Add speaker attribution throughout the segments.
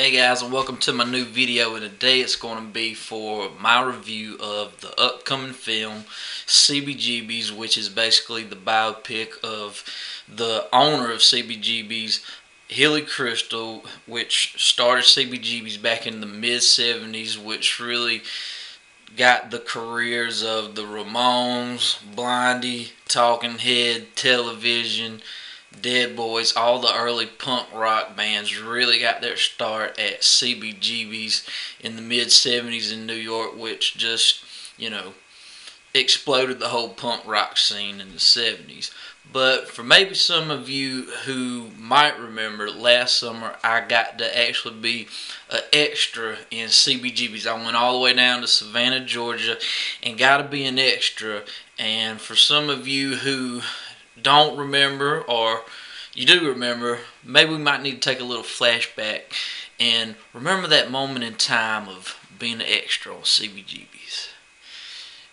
Speaker 1: Hey guys and welcome to my new video. And today it's going to be for my review of the upcoming film CBGB's which is basically the biopic of the owner of CBGB's Hilly Kristal which started CBGB's back in the mid 70s which really got the careers of the Ramones, Blondie, Talking Head, Television, Dead Boys, all the early punk rock bands really got their start at CBGB's in the mid 70s in New York, which just, you know, exploded the whole punk rock scene in the 70s. But for maybe some of you who might remember, last summer I got to actually be an extra in CBGB's. I went all the way down to Savannah, Georgia, and got to be an extra. And for some of you who don't remember or you do remember, maybe we might need to take a little flashback and remember that moment in time of being an extra on CBGB's.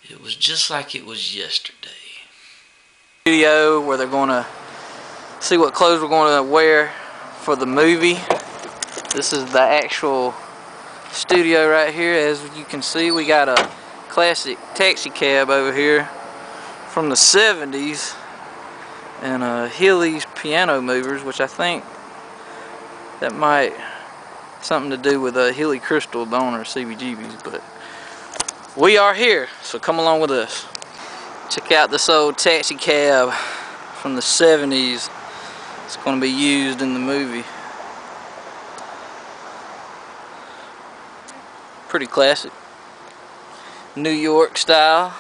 Speaker 1: It was just like it was yesterday.
Speaker 2: Studio where they're going to see what clothes we're going to wear for the movie. This is the actual studio right here. As you can see, we got a classic taxi cab over here from the 70s and uh, Healy's piano movers, which I think that might something to do with uh, Hilly Kristal the owner of CBGB's, but we are here, so come along with us. Check out this old taxi cab from the 70s. It's going to be used in the movie. Pretty classic. New York style.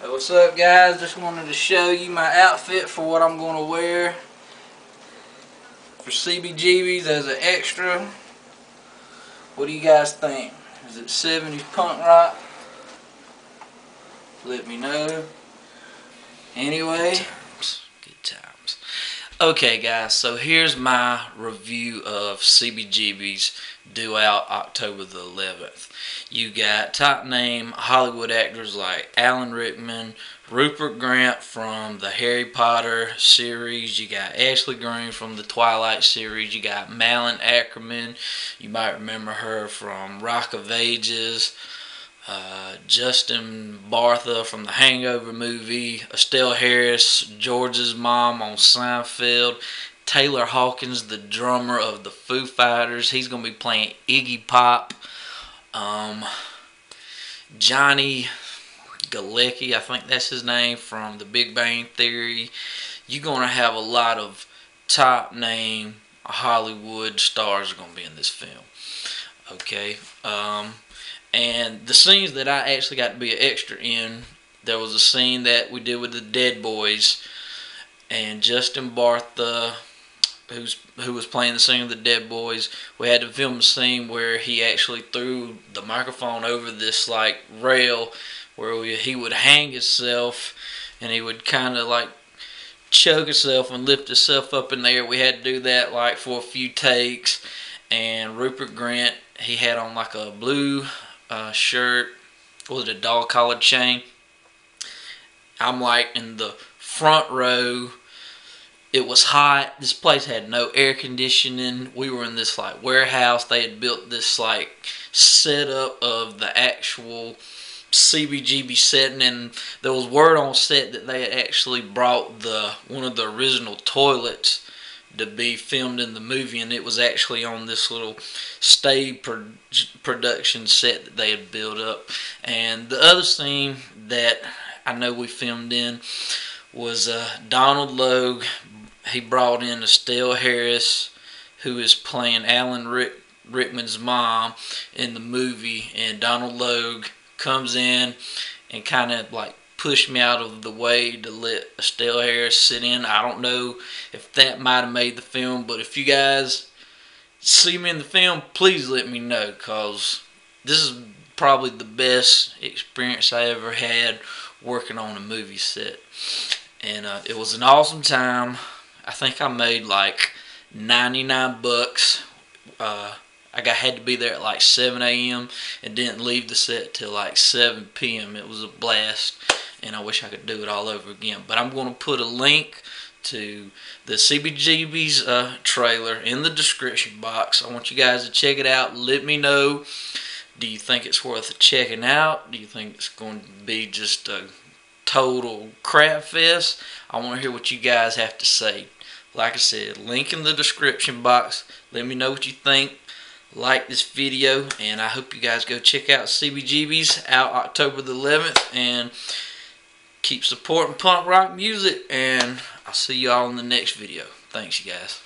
Speaker 2: Hey, what's up guys? Just wanted to show you my outfit for what I'm going to wear for CBGB's as an extra. What do you guys think? Is it 70s punk rock? Let me know. Anyway.
Speaker 1: Okay guys, so here's my review of CBGB's due out October the 11th. You got top name Hollywood actors like Alan Rickman, Rupert Grint from the Harry Potter series. You got Ashley Greene from the Twilight series. You got Malin Akerman. You might remember her from Rock of Ages. Uh, Justin Bartha from the Hangover movie. Estelle Harris, George's mom on Seinfeld. Taylor Hawkins, the drummer of the Foo Fighters. He's going to be playing Iggy Pop. Um, Johnny Galecki, I think that's his name, from The Big Bang Theory. You're going to have a lot of top name Hollywood stars are going to be in this film. Okay. Um, and the scenes that I actually got to be an extra in, there was a scene that we did with the Dead Boys and Justin Bartha who's who was playing the scene of the Dead Boys, we had to film a scene where he actually threw the microphone over this like rail where we, he would hang himself and he would kind of like choke himself and lift himself up in there. We had to do that like for a few takes. And Rupert Grint he had on like a blue uh, shirt with a dog collar chain. I'm like in the front row it was hot. This place had no air conditioning. We were in this like warehouse. They had built this like setup of the actual CBGB setting, and there was word on set that they had actually brought the one of the original toilets to be filmed in the movie, and it was actually on this little stage pro production set that they had built up. And the other scene that I know we filmed in was uh, Donald Logue he brought in Estelle Harris, who is playing Alan Rick, Rickman's mom in the movie, and Donald Logue comes in and kind of like pushed me out of the way to let Estelle Harris sit in. I don't know if that might have made the film, but if you guys see me in the film, please let me know because this is probably the best experience I ever had working on a movie set. And uh, it was an awesome time. I think I made like 99 bucks. Uh, I got had to be there at like 7 a.m. and didn't leave the set till like 7 p.m. It was a blast, and I wish I could do it all over again. But I'm going to put a link to the CBGB's uh, trailer in the description box. I want you guys to check it out. Let me know. Do you think it's worth checking out? Do you think it's going to be just a total crap fest? I want to hear what you guys have to say. Like I said, link in the description box. Let me know what you think. Like this video, and I hope you guys go check out CBGB's out October the 11th. And keep supporting punk rock music, and I'll see y'all in the next video. Thanks, you guys.